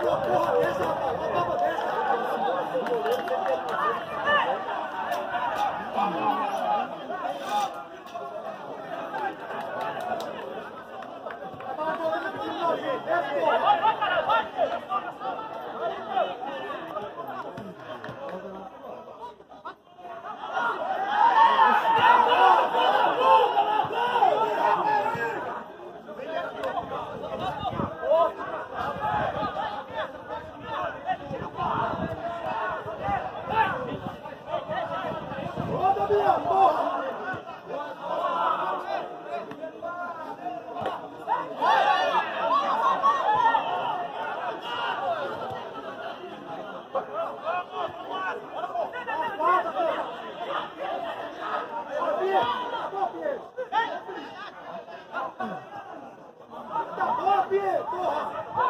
tua porra mesmo. minha porra! Porra!